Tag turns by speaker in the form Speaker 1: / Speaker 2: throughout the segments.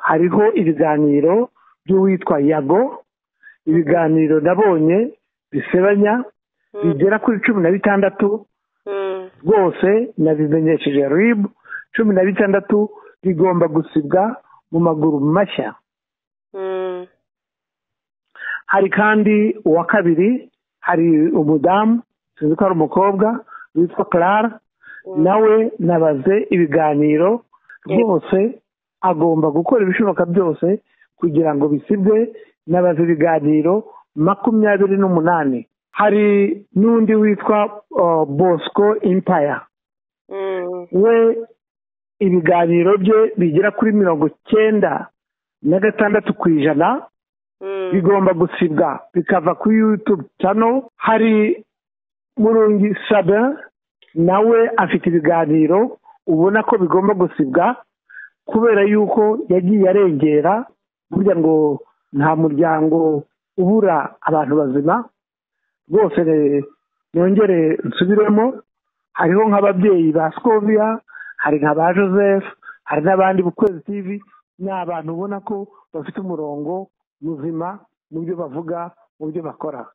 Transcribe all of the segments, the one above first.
Speaker 1: hariho ibiganiro by'uwitwa yago ibiganiro nabonye bisebanya bigera kuri cumi na bitandatu rwose nabimenyesheje rib cumi na bitandatu bigomba gusibwa mu maguru mashya. Hari kandi uwa kabiri hari umudamu sinzi ko ari umukobwa witwa clara nawe nabaze ibiganiro rwose agomba gukora ibishoboka byose kugira ngo bisibwe nabaze ibiganiro makumyabiri n'umunani. Hari n'undi witwa bosco impaya we ibiganiro bye bigera kuri mirongo cyenda na gatandatu ku ijana bigomba gusibwa. Bikava kuri yutube cano hari murungi sabe nawe afite ibiganiro ubona ko bigomba gusibwa. Kubera yuko yagiye arengera burya ngo nta muryango ubura abantu bazima rwose nongere nsubiremo. Hariho nk'ababyeyi ba sikoviya hari nka ba joseph hari n'abandi bukwezi tv ni abantu ubona ko bafite umurongo muzima mu byo bavuga mu byo bakora.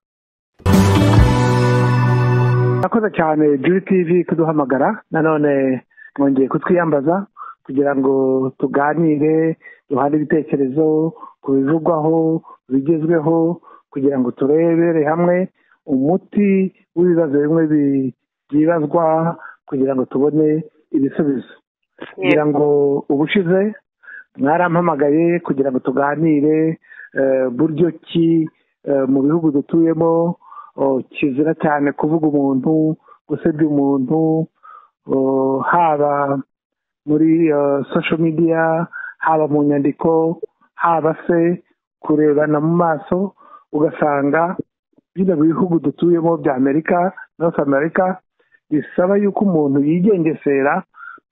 Speaker 1: Murakoze cyane juri tv kuduhamagara nanone mwongeye kutwiyambaza. Kugira ngo tuganire duhane ibitekerezo ku bivugwaho bigezweho kugira ngo turebere hamwe umuti w'ibibazo bimwe byibazwa kugira ngo tubone ibisubizo. Kugira ngo ubushize mwarampamagaye kugira ngo tuganire buryo ki mu bihugu dutuyemo kizira cyane kuvuga umuntu gusebya umuntu haba muri sosho midiya haba mu nyandiko haba se kurebana mu maso ugasanga bino bihugu dutuyemo bya amerika north america bisaba yuko umuntu yigengesera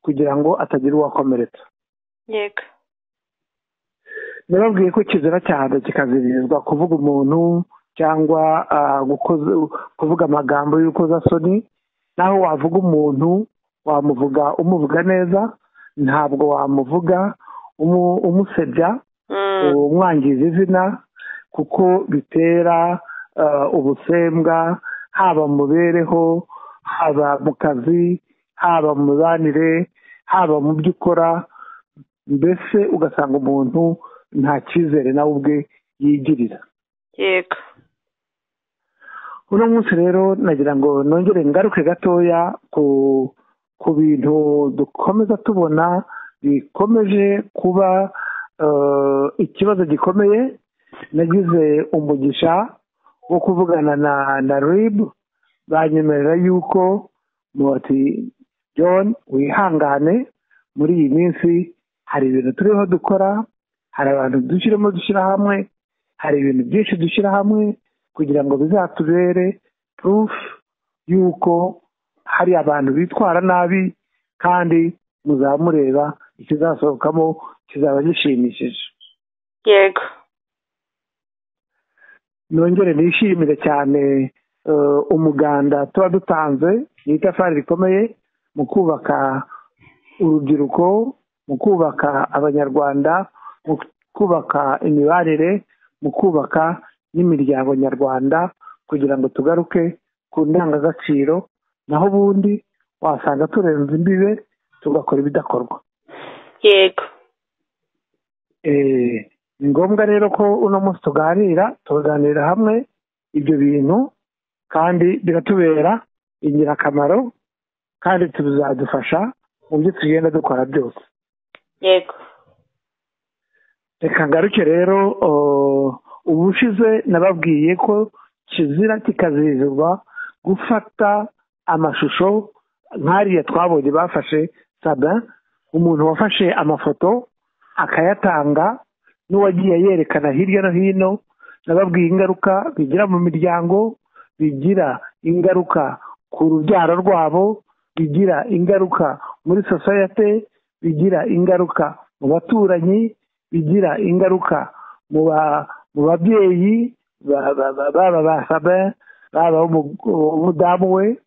Speaker 1: kugira ngo atagira uwakomeretsa.
Speaker 2: Yego.
Speaker 1: Nababwiye ko kizira cyane kikaziririzwa kuvuga umuntu cyangwa kuvuga amagambo y'urukozasoni naho wavuga umuntu wamuvuga umuvuga neza ntabwo wamuvuga umusebya umwangiza izina kuko bitera ubusembwa haba mu mibereho haba mu kazi haba mu mibanire haba mu byo ukora mbese ugasanga umuntu nta cyizere nawe ubwe yigirira.
Speaker 2: Yego.
Speaker 1: Uno munsi rero nagira ngo nongere ngaruke gatoya ku ku bintu dukomeza tubona bikomeje kuba ikibazo gikomeye. Nagize umugisha wo kuvugana na na rib banyemerera yuko bati john wihangane. Muri iyi minsi hari ibintu turiho dukora hari abantu dushyiramo dushyira hamwe hari ibintu byinshi dushyira hamwe kugira ngo bizatubere proof y'uko hari abantu bitwara nabi kandi muzaba mureba ikizasohokamo kizaba gishimishije.
Speaker 2: Yego.
Speaker 1: Nongere nishimire cyane umuganda tuba dutanze ni itafari rikomeye mu kubaka urubyiruko mu kubaka abanyarwanda mu kubaka imibanire mu kubaka n'imiryango nyarwanda kugira ngo tugaruke ku ndangagaciro naho ubundi wasanga turenze imbibe tugakora ibidakorwa.
Speaker 2: Yego.
Speaker 1: Ni ngombwa rero ko uno munsi tuganira tuganira hamwe ibyo bintu kandi biratubera ingirakamaro kandi bizadufasha mu byo tugenda dukora byose.
Speaker 2: Yego.
Speaker 1: Reka ngaruke rero ubushize nababwiye ko kizira kikazirizwa gufata amashusho nk'ariya twabonye bafashe sada umuntu wafashe amafoto akayatanga n'uwagiye yerekana hirya no hino nababwiye ingaruka bigira mu miryango bigira ingaruka ku rubyaro rwabo bigira ingaruka muri sosiyete bigira ingaruka mu baturanyi bigira ingaruka mu babyeyi baba ba sabe baba umudamu we.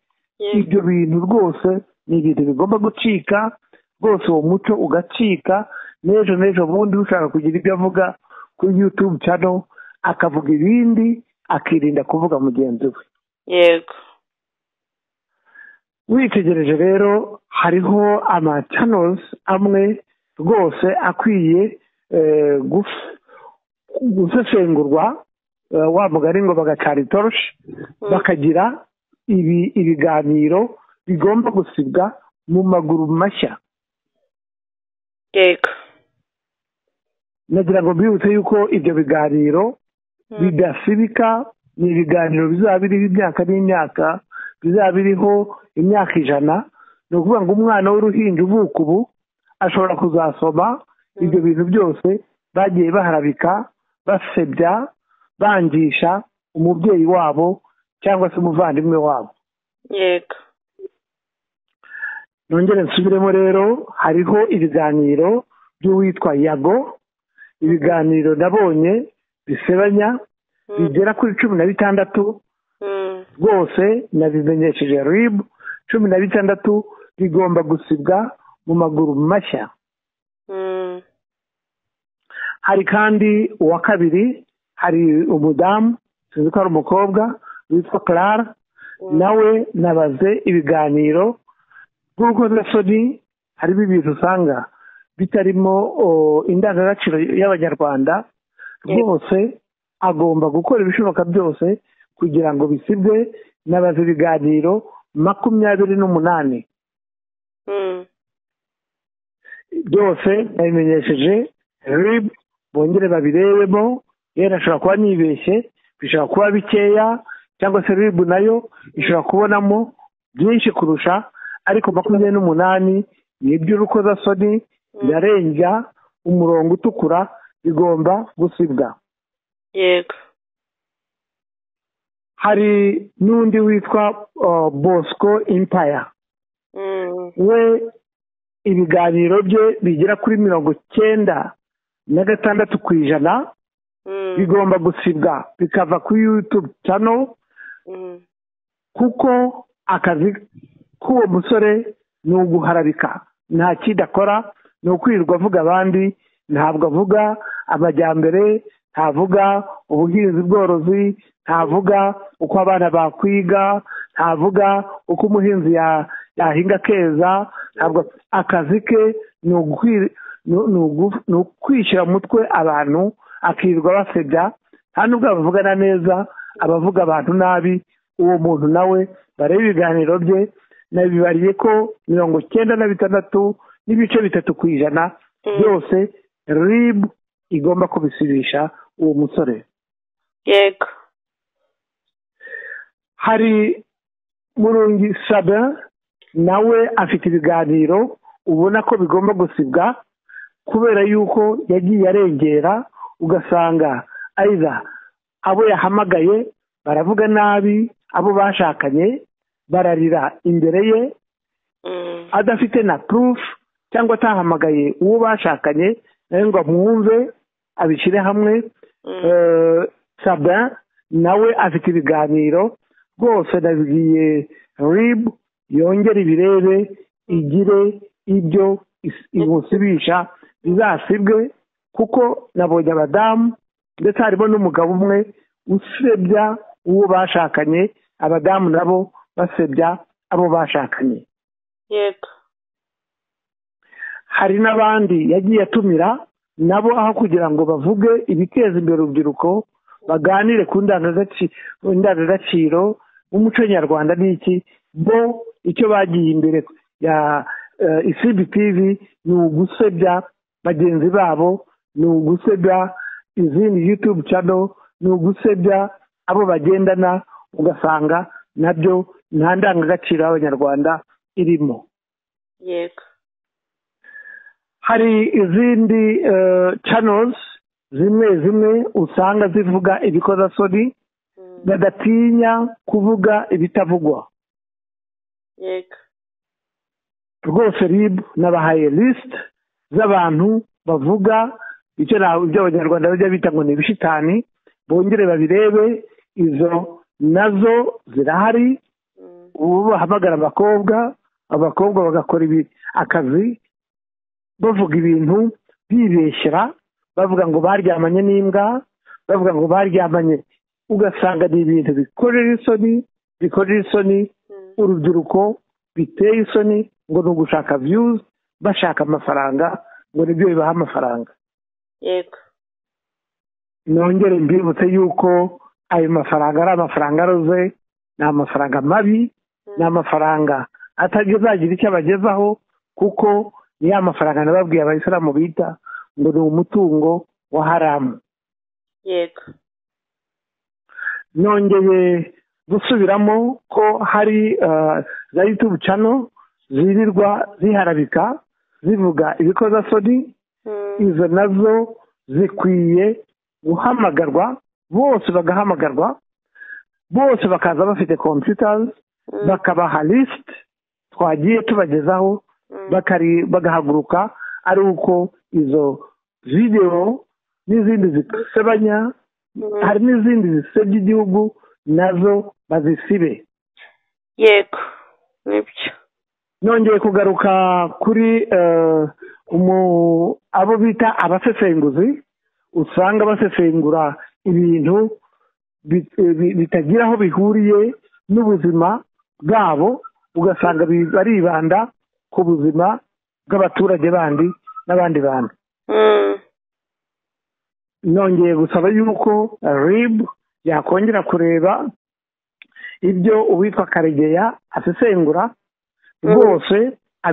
Speaker 1: Ibyo bintu rwose ni ibintu bigomba gucika rwose uwo muco ugacika n'ejo n'ejo bundi ushaka kugira ibyo avuga kuri yutube cano akavuga ibindi akirinda kuvuga mugenzi we.
Speaker 2: Yego.
Speaker 1: Witegereje rero hariho amacanozi amwe rwose akwiye eh, gusesengurwa eh, wa mugari ngo bagacana itoroshi bakagira ibi ibiganiro bigomba gusibwa mu maguru mashya.
Speaker 2: Yego.
Speaker 1: Nagira ngo mbibutse yuko ibyo biganiro bidasibika ni ibiganiro bizaba biriho imyaka n'imyaka bizaba biriho imyaka ijana. Ni ukuvuga ngo umwana w'uruhinja uvuka ubu ashobora kuzasoma ibyo bintu byose bagiye baharabika basebya bangisha umubyeyi wabo cyangwa se umuvandimwe wabo
Speaker 2: yego
Speaker 1: nongere nsubiremo rero hariho ibiganiro by'uwitwa yago ibiganiro nabonye bisebanya bigera kuri cumi na bitandatu
Speaker 2: Mm.
Speaker 1: rwose nabimenyesheje rib cumi na bitandatu bigomba gusibwa mu maguru mashya
Speaker 2: Mm.
Speaker 1: hari kandi uwa kabiri hari umudamu sinzi ko ari umukobwa witwa clara. Nawe nabaze ibiganiro. Rw'urukozasoni harimo ibintu usanga bitarimo indangagaciro y'abanyarwanda. Rwose agomba gukora ibishoboka byose kugira ngo bisibwe nabaze ibiganiro makumyabiri n'umunani.
Speaker 2: Mm.
Speaker 1: byose nabimenyesheje. Rib bongere babirebemo yenda ashobora kuba nibeshye bishobora kuba bikeya. Cyangwa se rib na yo ishobora kubonamo byinshi kurusha ariko makumyabiri n'umunani ni iby'urukozasoni birarenga umurongo utukura bigomba gusibwa
Speaker 2: yego
Speaker 1: hari n'undi witwa uh, bosco impaya
Speaker 2: Mm.
Speaker 1: we ibiganiro bye bigera kuri mirongo cyenda na gatandatu ku ijana
Speaker 2: Mm.
Speaker 1: bigomba gusibwa bikava kuri yutube cano. Kuko akazi k'uwo musore ni uguharabika. Nta kindi akora ni ukwirirwa avuga abandi ntabwo avuga amajyambere ntavuga ubuhinzi bworozi ntavuga uko abana bakwiga ntavuga uko umuhinzi ya- yahinga akeza ntabwo akazi ke ni ukwishyira mu mutwe abantu akirirwa basebya nta nubwo abavugana neza abavuga abantu nabi uwo muntu nawe bareba ibiganiro bye nabibariye ko mirongo cyenda na bitandatu n'ibice bitatu ku ijana byose rib igomba kubisibisha uwo musore.
Speaker 2: Yego.
Speaker 1: Hari murungi sabin nawe afite ibiganiro ubona ko bigomba gusibwa kubera yuko yagiye arengera ugasanga ayiza abo yahamagaye baravuga nabi abo bashakanye bararira imbere ye
Speaker 2: Mm.
Speaker 1: adafite na proof cyangwa atahamagaye uwo bashakanye nawe ngo amwumve abishyire hamwe
Speaker 2: Mm.
Speaker 1: Eh, sabin nawe afite ibiganiro rwose nabibwiye rib yongere ibirebe igire ibyo is- imusibisha bizasibwe kuko nabonye abadamu ndetse harimo n'umugabo umwe usebya uwo bashakanye abadamu nabo basebya abo bashakanye.
Speaker 2: Yego.
Speaker 1: Hari n'abandi yagiye atumira nabo aho kugira ngo bavuge ibiteza imbere urubyiruko baganire ku ndangagaci- ku ndangagaciro n'umuco nyarwanda n'iki bo icyo bagiye imbere ya eh, isibi tivi ni ugusebya bagenzi babo ni ugusebya izindi yutube cano ni ugusebya abo bagendana ugasanga na byo nta ndangagaciro y'abanyarwanda irimo.
Speaker 2: Yego.
Speaker 1: Hari izindi channels zimwe zimwe usanga zivuga ibikozasoni
Speaker 2: Mm.
Speaker 1: badatinya kuvuga ibitavugwa.
Speaker 2: Yego.
Speaker 1: Rwose rib nabahaye list z'abantu bavuga icyo ibyo abanyarwanda bajya bita ngo ni ibishitani bongere babirebe izo na zo zirahari
Speaker 2: Mm.
Speaker 1: ubu bahamagara abakobwa abakobwa bagakora akazi bavuga ibintu bibeshyera bavuga ngo baryamanye n'imbwa bavuga ngo baryamanye ugasanga ni ibintu bikorera isoni bikorera isoni
Speaker 2: Mm.
Speaker 1: urubyiruko biteye isoni ngo ni ugushaka viyuzi bashaka amafaranga ngo ni byo bibaha amafaranga
Speaker 2: yego.
Speaker 1: Nongere mbibutse yuko ayo mafaranga ari amafaranga aroze ni amafaranga mabi ni amafaranga atazagira icyo abagezaho kuko ni ya mafaranga nababwiye abayisilamu bita ngo ni umutungo wa haramu
Speaker 2: yego.
Speaker 1: Nongeye gusubiramo ko hari eh, za yutube cano zirirwa ziharabika zivuga ibikozasoni. Izo na zo zikwiye guhamagarwa bose bagahamagarwa bose bakaza bafite computers
Speaker 2: Mm.
Speaker 1: bakabaha list twagiye tubagezaho
Speaker 2: Mm.
Speaker 1: bagahaguruka ari uko izo videwo n'izindi zisebanya
Speaker 2: Mm.
Speaker 1: hari n'izindi zisebya igihugu na zo bazisibe
Speaker 2: yego ni byo
Speaker 1: nongeye kugaruka kuri eh, abo bita abasesenguzi usanga basesengura ibintu bi- bi- bitagira aho bihuriye n'ubuzima bwabo ugasanga baribanda ku buzima bw'abaturage bandi n'abandi bantu
Speaker 2: Mm.
Speaker 1: nongeye gusaba yuko rib yakongera kureba ibyo uwitwa karegeya asesengura rwose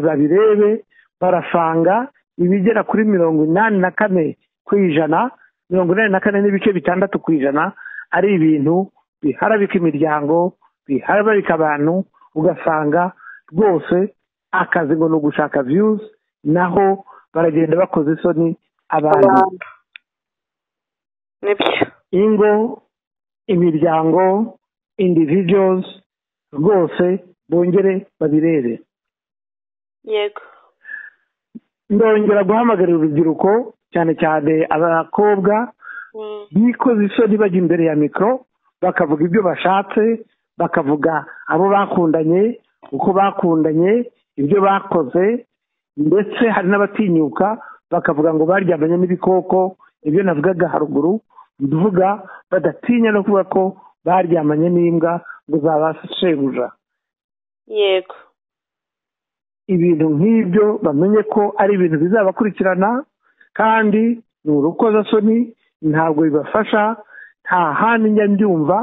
Speaker 1: babirebe barasanga ibigera kuri mirongo inani na kane ku ijana mirongo inani na kane n'ibice bitandatu ku ijana ari ibintu biharabika imiryango biharabika abantu ugasanga rwose akazi ngo ni ugushaka viyuzi naho baragenda bakoze isoni abantu ingo imiryango individuals rwose bongere babirebe.
Speaker 2: Yego.
Speaker 1: Ndongera guhamagarira urubyiruko cyane cyane abakobwa
Speaker 2: Mm.
Speaker 1: bikoze isoni bajya imbere ya mikoro bakavuga ibyo bashatse bakavuga abo bakundanye uko bakundanye ibyo bakoze ndetse hari n'abatinyuka bakavuga ngo baryamanye n'ibikoko ibyo navugaga haruguru mvuga badatinya no kuvuga ko baryamanye n'imbwa ngo zabashe shebuja
Speaker 2: yego
Speaker 1: ibintu nk'ibyo bamenye ko ari ibintu bizabakurikirana kandi ni urukozasoni ntabwo bibafasha nta handi njya mbyumva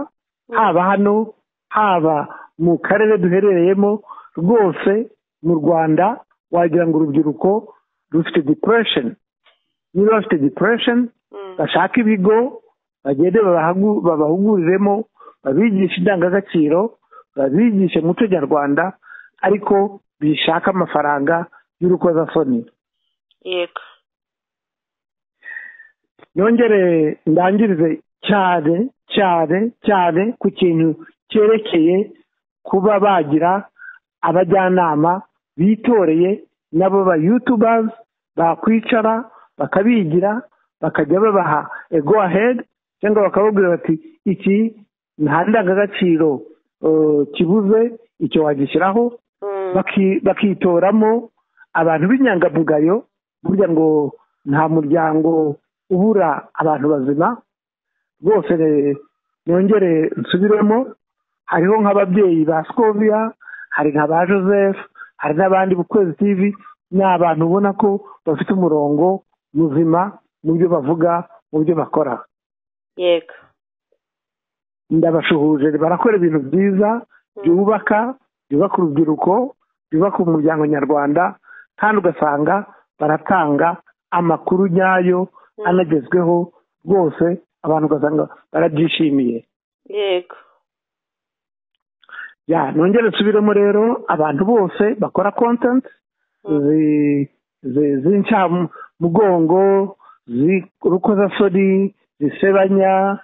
Speaker 1: haba hano haba mu karere duherereyemo rwose mu rwanda wagira ngo urubyiruko rufite depression niba bafite depression
Speaker 2: Mm.
Speaker 1: bashaka ibigo bagende babahuguriremo babigishe indangagaciro babigishe umuco nyarwanda ariko bishaka amafaranga y'urukozasoni
Speaker 2: yego.
Speaker 1: Nongere ndangirize cyane cyane cyane ku kintu cyerekeye kuba bagira abajyanama bitoreye nabo ba yutubazi bakwicara bakabigira bakajya babaha ego ahedi cyangwa bakababwira bati iki nta ndangagaciro eh, kibuze icyo wagishyiraho. Bakitoramo abantu b'inyangamugayo burya ngo nta muryango ubura abantu bazima rwose re- nongere nsubiremo hariho nk'ababyeyi ba sikoviya hari nka ba joseph hari n'abandi bukwezi tv ni abantu ubona ko bafite umurongo muzima mu byo bavuga mu byo bakora.
Speaker 2: Yego.
Speaker 1: Ndabashuhuje barakora ibintu byiza byubaka byubaka urubyiruko byubaka umuryango nyarwanda kandi ugasanga baratanga amakuru nyayo anagezweho rwose abantu ugasanga barabyishimiye.
Speaker 2: Yego.
Speaker 1: Ya nongere nsubiremo rero abantu bose bakora kontenti z'incamugongo z'urukozasoni zisebanya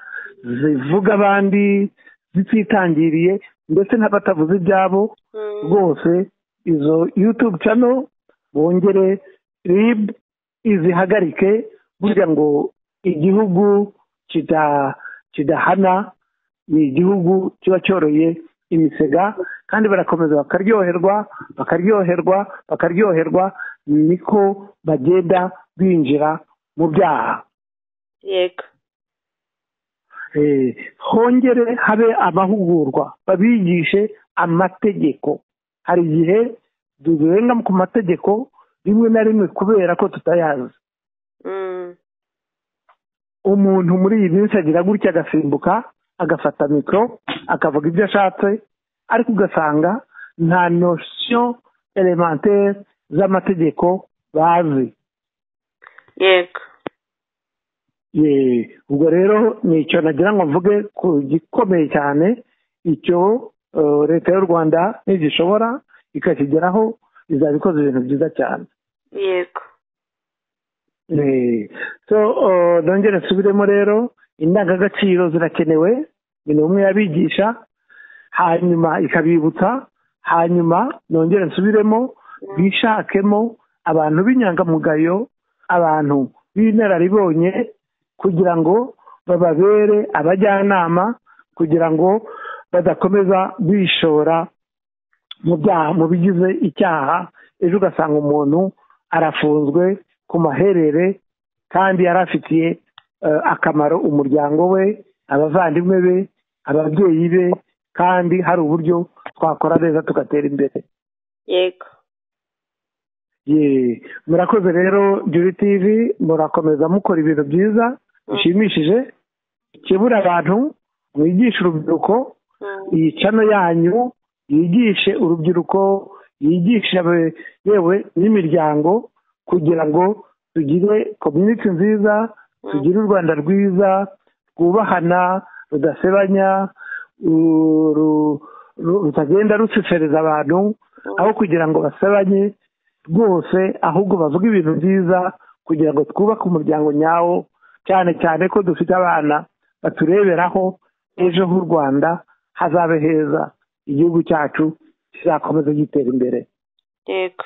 Speaker 1: zivuga abandi zititangiriye ndetse n'abatavuze ibyabo rwose izo yutube cano bongere rib izihagarike. Burya ngo igihugu kidahana ni igihugu kiba cyoroye imisega kandi barakomeza bakaryoherwa bakaryoherwa bakaryoherwa niko bagenda binjira mu byaha.
Speaker 2: Yego.
Speaker 1: Eh, hongere habe amahugurwa babigishe amategeko. Hari igihe durenga ku mategeko rimwe na rimwe kubera ko tutayazi
Speaker 2: Mm.
Speaker 1: umuntu muri iyi minsi agira gutya agasimbuka agafata mikoro akavuga ibyo ashatse ariko ugasanga nta nosiyo elementaire z'amategeko bazi.
Speaker 2: Yego.
Speaker 1: Ye, ubwo rero ni icyo nagira ngo mvuge ku gikomeye cyane icyo leta y'u rwanda ntigishobora ikakigeraho izaba ikoze ibintu byiza cyane.
Speaker 2: Yego.
Speaker 1: So nongere nsubiremo rero indangagaciro zirakenewe ni umwe yabigisha hanyuma ikabibutsa hanyuma nongere nsubiremo bishakemo abantu b'inyangamugayo abantu b'inararibonye kugira ngo bababere abajyanama kugira ngo badakomeza bishora mu byaha mu bigize icyaha ejo ugasanga umuntu arafunzwe ku maherere kandi yari afitiye eh, akamaro umuryango we abavandimwe be ababyeyi be kandi hari uburyo twakora neza tugatera imbere
Speaker 2: yego
Speaker 1: ye murakoze rero juri tv murakomeza mukora ibintu byiza bishimishije kebura abantu mwigisha urubyiruko. Iyi cano yanyu yigishe urubyiruko yigisha abe- yewe n'imiryango kugira ngo tugire community nziza tugire u rwanda rwiza rwubahana rudasebanya rutagenda rusesereza abantu aho kugira ngo basebanye rwose ahubwo bavuge ibintu byiza kugira ngo twubake umuryango nyawo cyane cyane ko dufite abana batureberaho ejo h'u rwanda hazabe heza igihugu cyacu kizakomeza gitera imbere
Speaker 2: yego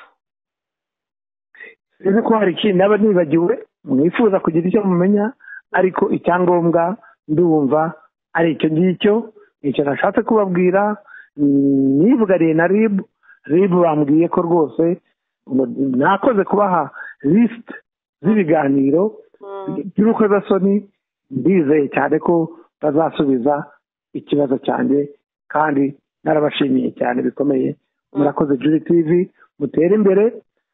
Speaker 1: sinzi ko hari ikindi naba nibagiwe mwifuza kugira icyo mumenya ariko icyangombwa ndumva ari icyo ngicyo icyo nashatse kubabwira nivugariye na rib rib bambwiye ko rwose nakoze kubaha lisite z'ibiganiro
Speaker 2: Mm.
Speaker 1: by'urukozasoni ndizeye cyane ko bazasubiza ikibazo cyanjye kandi narabashimiye cyane bikomeye murakoze juri tv mutere imbere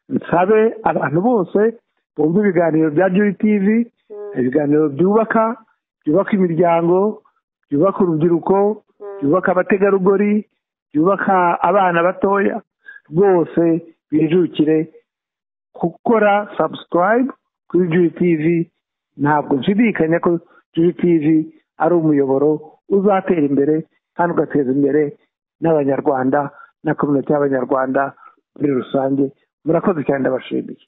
Speaker 1: nsabe abantu bose bumva ibiganiro bya juri
Speaker 2: Mm.
Speaker 1: ibiganiro byubaka byubaka imiryango byubaka urubyiruko byubaka abategarugori byubaka abana batoya rwose bijukire gukora subscribe kuri juri tv ntabwo nshidikanya ko juri tv ari umuyoboro uzatera imbere kandi ugateza imbere n'abanyarwanda na kominote y'abanyarwanda muri rusange. Murakoze cyane ndabashimiye.